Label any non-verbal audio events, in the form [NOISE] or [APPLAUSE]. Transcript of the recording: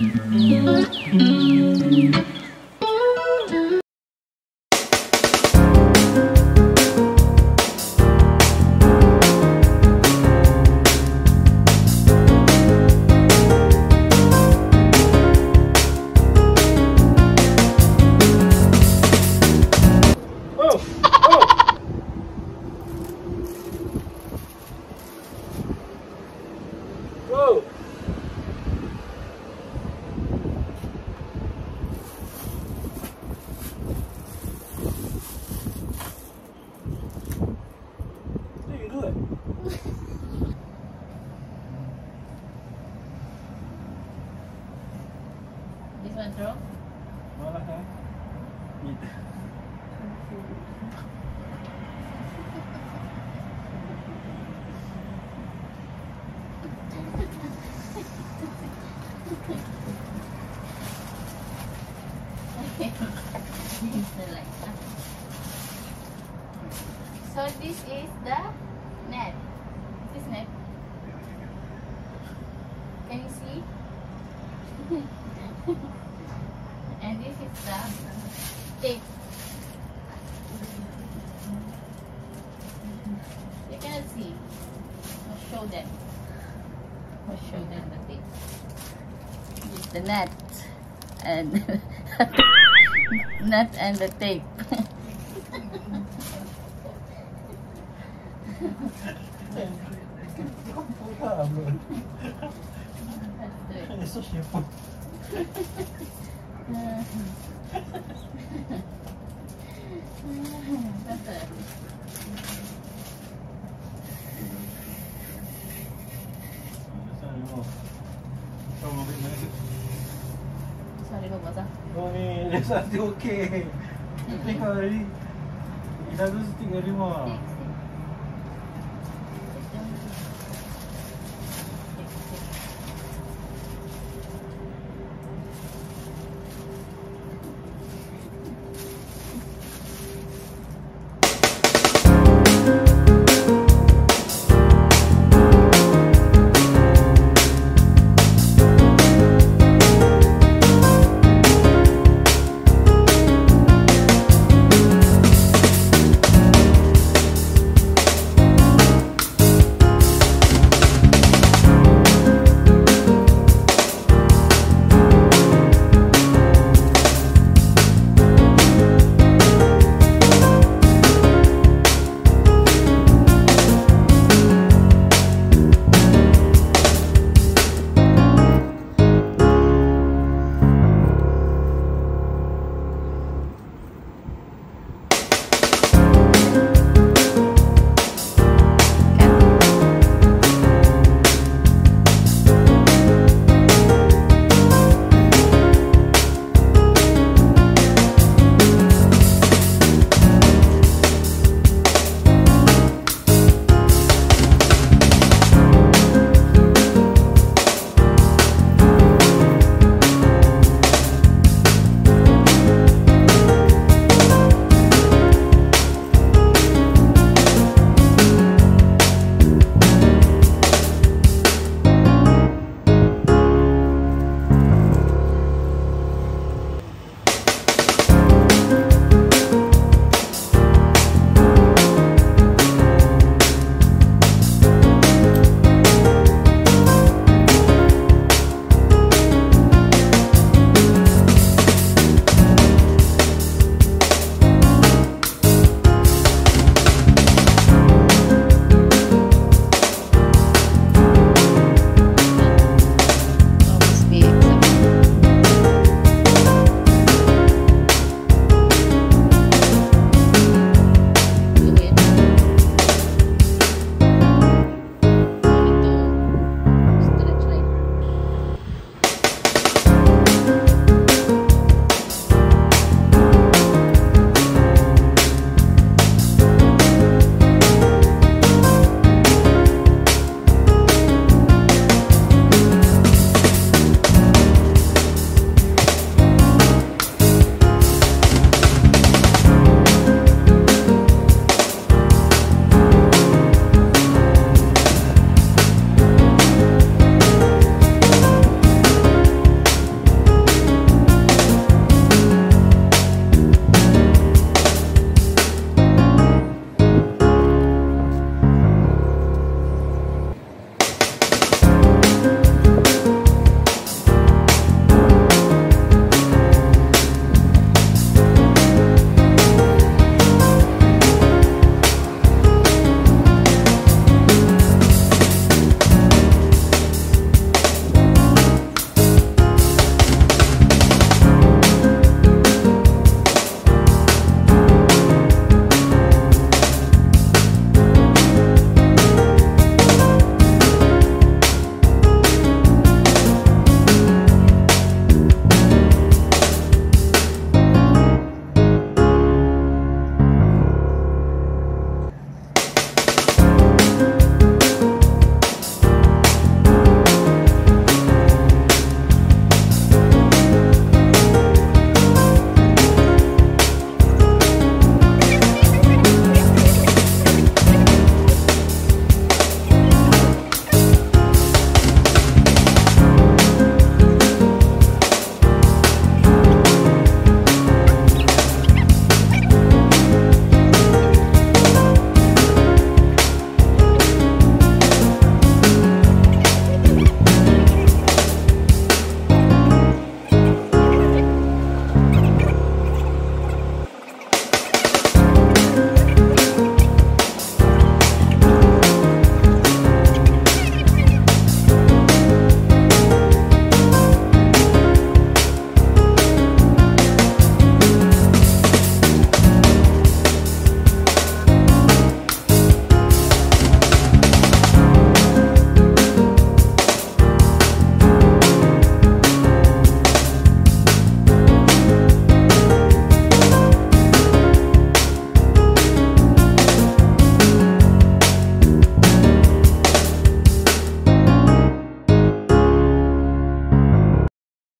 Música so this is the net. This net. Can you see? [LAUGHS] and this is the tape. You cannot see. I'll show them. I'll show them the tape. This is the net and [LAUGHS] net and the tape. [LAUGHS] Comfortable. Let's do it. It's so simple. That's it. Sorry mo. Ikaw mo rin na. Sorry, babasa. Mami, that's not okay. Think already. It doesn't think anymore. Take